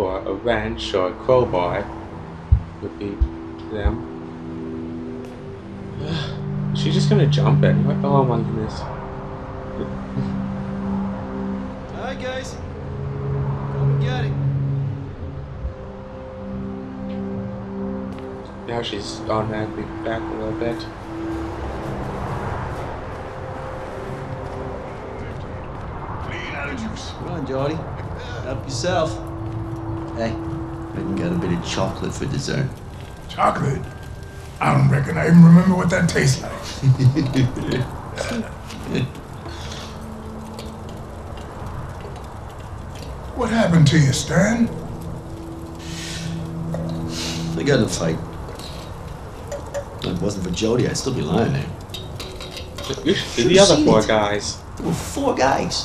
or a wrench or a crowbar would be them. Is she just gonna jump it? What- Oh my goodness. Hi, guys. Come and get it. Now she's automatically back a little bit. Clean out of juice. Come on, Jodie. Help yourself. Hey, I even got a bit of chocolate for dessert. Chocolate. I don't reckon I even remember what that tastes like. what happened to you, Stan? I got in a fight. If it wasn't for Jodie, I'd still be lying there. You should see Should've the other four it. guys. There were four guys.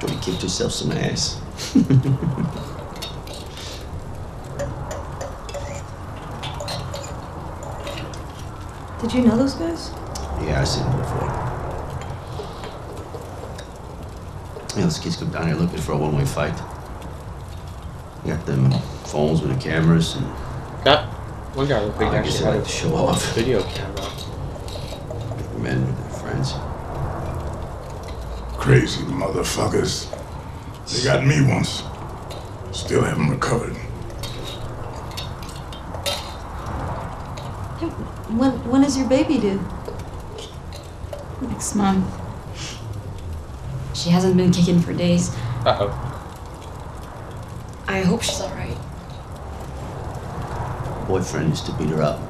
Jodie kicked herself some ass. Did you know those guys? Yeah, I seen them before. Yeah, those kids come down here looking for a one-way fight. They got them phones with the cameras, and That one guy looked like I actually they had like a to show off. video camera. Men with their friends. Crazy motherfuckers. They got me once. Still haven't recovered. When when is your baby due? Next month. She hasn't been kicking for days. Uh oh. I hope she's alright. Boyfriend used to beat her up.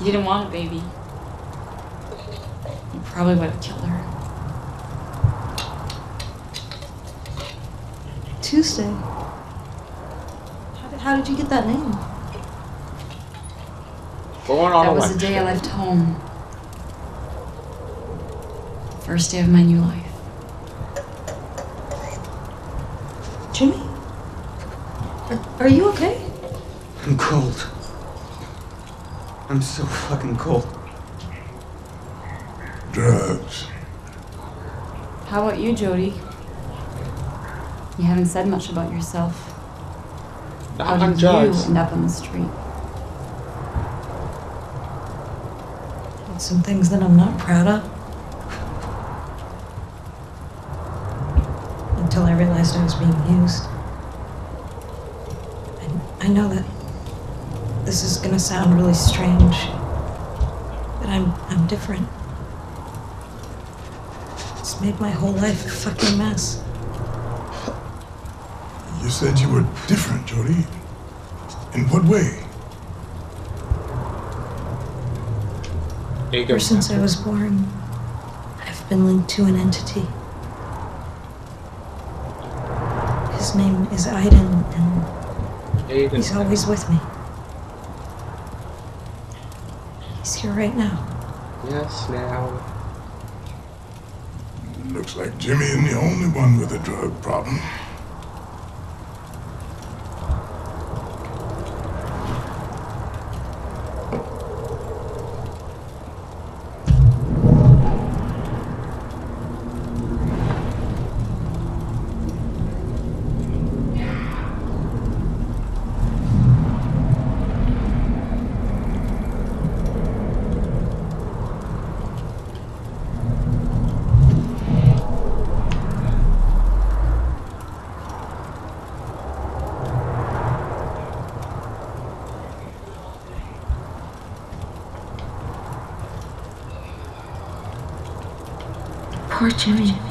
You didn't want a baby. You probably would have killed her. Tuesday. How did, how did you get that name? Going on That was the day I left home. First day of my new life. Jimmy? Are, are you okay? I'm cold. I'm so fucking cold. Drugs. How about you, Jodie? You haven't said much about yourself. How Not on did drugs. you end up on the street? Some things that I'm not proud of. Until I realized I was being used. And I know that this is gonna sound really strange, but I'm I'm different. It's made my whole life a fucking mess. You said you were different, Jodie. In what way? There you go. Ever since I was born, I've been linked to an entity. His name is Aiden, and Aiden. he's always with me. He's here right now. Yes, now. Looks like Jimmy isn't the only one with a drug problem. Poor Jimmy.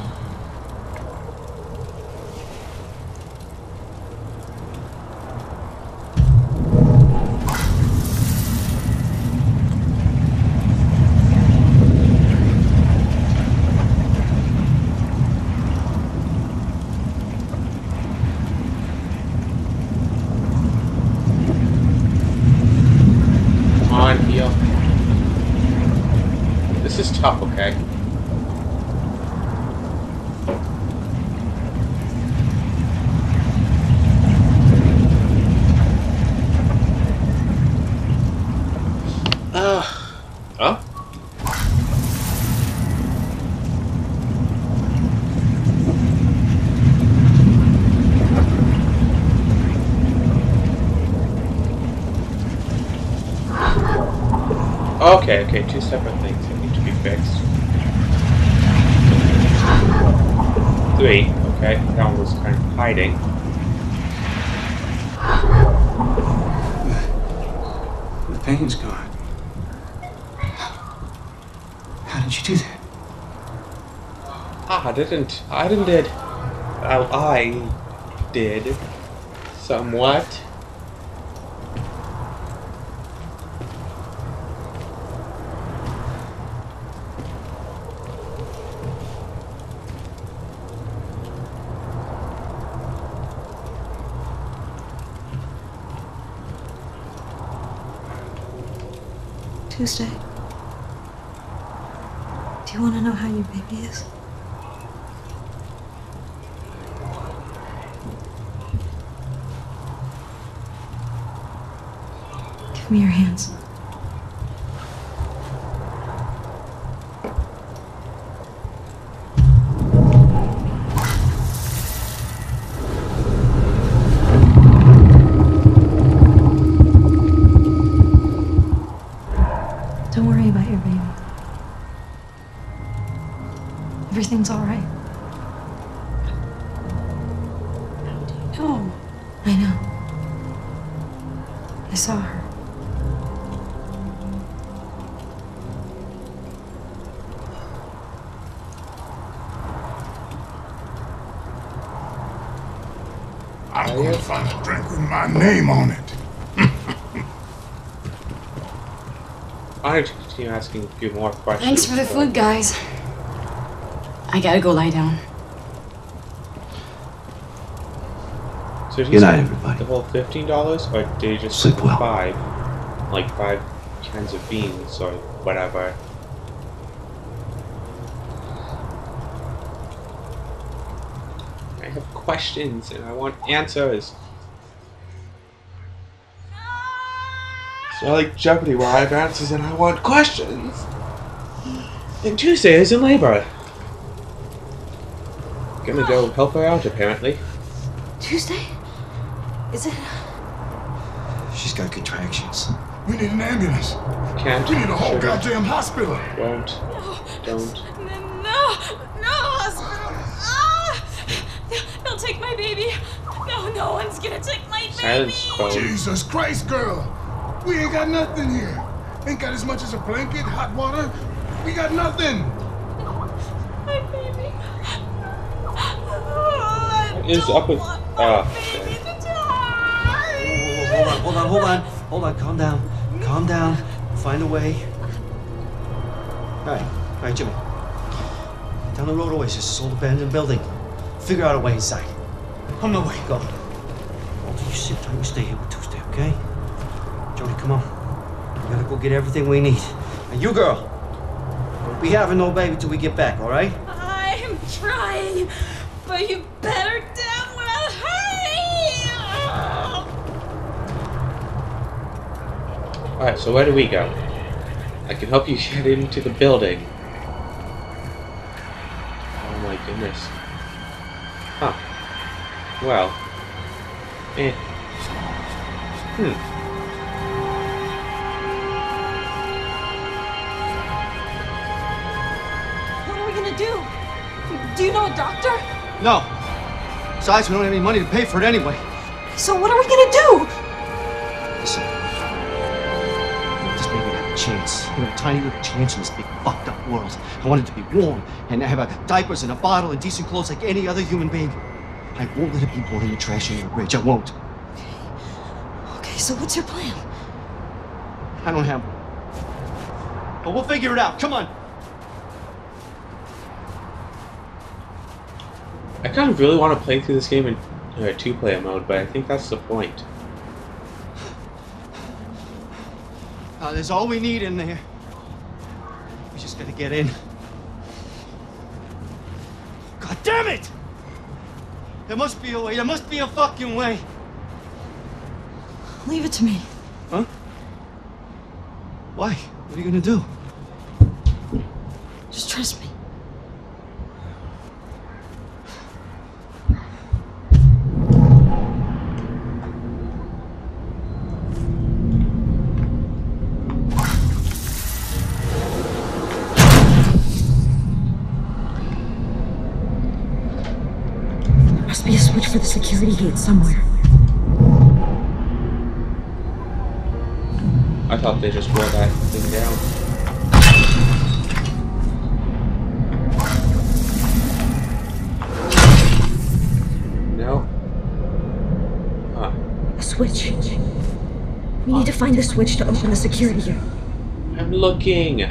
Uh, huh? Okay, okay, two separate things that need to be fixed. Three, okay, that one was kind of hiding. The pain's gone. Did you do that? Ah, I didn't. I didn't did. Oh, I did. Somewhat. Tuesday. You want to know how your baby is? Give me your hands. Everything's all right. No. I know. I saw her. I'm going to find a drink with my name on it. I want to continue asking a few more questions. Thanks for the food, guys. I gotta go lie down. So did he Good night, everybody. The whole fifteen dollars, or did he just Sleep well. five, like five cans of beans or whatever? I have questions and I want answers. It's not like Jeopardy where I have answers and I want questions. And Tuesday is in labor. Gonna go help her out apparently. Tuesday? Is it? She's got contractions. We need an ambulance. Can't. We need a whole shouldn't, goddamn hospital. Won't. No. Don't. No, no, hospital. Ah! They'll take my baby. No, no one's gonna take my baby. Silence, Jesus Christ, girl. We ain't got nothing here. Ain't got as much as a blanket, hot water. We got nothing. My baby. I What is up with- want ah, my baby. Hold on, hold on, hold on, hold on. Calm down, calm down. Find a way. All right, all right, Jimmy. Down the road always is this old abandoned building. Figure out a way inside. On my way. Go. Walter, you sit tight. You stay here with Tuesday, okay? Jodie, come on. We gotta go get everything we need. And you, girl, don't be having no baby till we get back, all right? I'm trying, but you better damn well hurry. Oh. Alright, so where do we go? I can help you get into the building. Oh my goodness. Huh. Well. Eh. Hmm. What are we gonna do? Do you know a doctor? No. Besides, we don't have any money to pay for it anyway. So what are we gonna do? Chance. You know, a tiny little chance in this big fucked up world. I want it to be warm and have a diapers and a bottle and decent clothes like any other human being. I won't let it be born in the trash under a bridge. I won't. Okay, so what's your plan? I don't have one. But we'll figure it out. Come on. I kind of really want to play through this game in uh, two-player mode, but I think that's the point. Uh, there's all we need in there. We just gotta get in. God damn it! There must be a way. There must be a fucking way. Leave it to me. Huh? Why? What are you gonna do? Just trust me. For the security gate somewhere. I thought they just wore that thing down. No. Huh. A switch. We need to find the switch to open the security gate. I'm looking.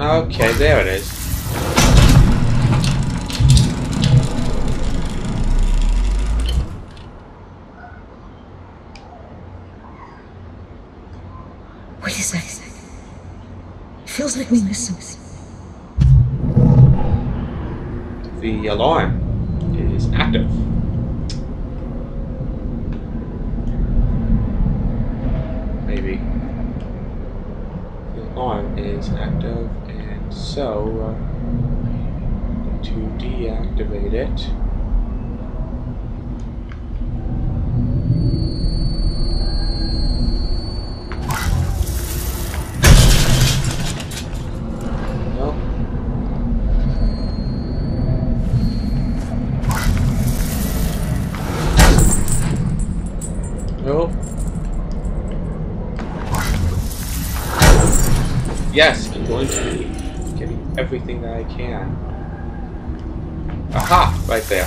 Okay, there it is. Feels like. The alarm is active. Maybe. The alarm is active, and so uh, to deactivate it. Yes, I'm going to be getting everything that I can. Aha! Right there.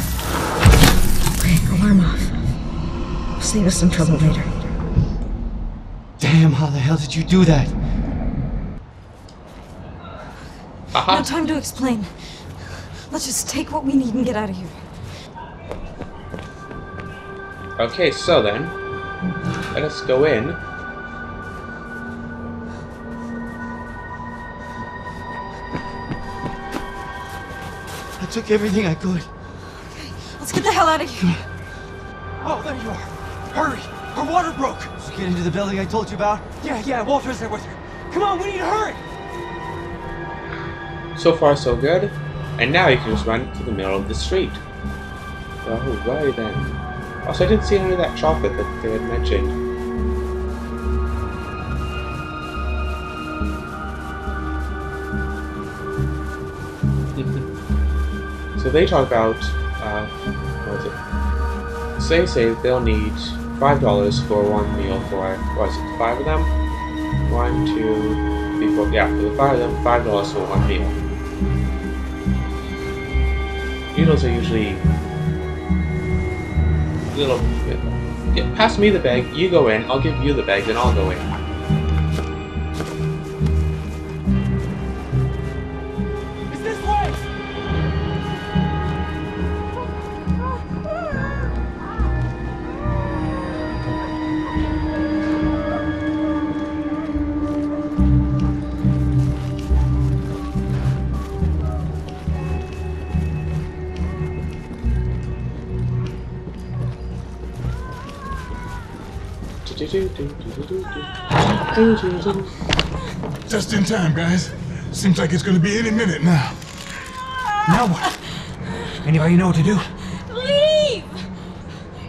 Okay, alarm off. Will save us some trouble later. Damn, how the hell did you do that? Aha. No time to explain. Let's just take what we need and get out of here. Okay, so then, let us go in. Took everything I could. Okay, Let's get the hell out of here. Oh, there you are. Hurry. Her water broke. Did you get into the building I told you about? Yeah, yeah, Walter's there with her. Come on, we need to hurry. So far, so good. And now you can just run to the middle of the street. Alright then. Also, I didn't see any of that chocolate that they had mentioned. So they talk about, uh, it? So they say they'll need five dollars for one meal for, what is it, five of them? One, two, three, four, yeah, for the five of them, five dollars for one meal. Noodles are usually little bit. Yeah, pass me the bag, you go in, I'll give you the bag, then I'll go in. Just in time, guys. Seems like it's gonna be any minute now. Now what? Anybody know what to do? Leave!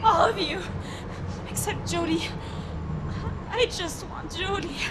All of you. Except Jodie. I just want Jodie.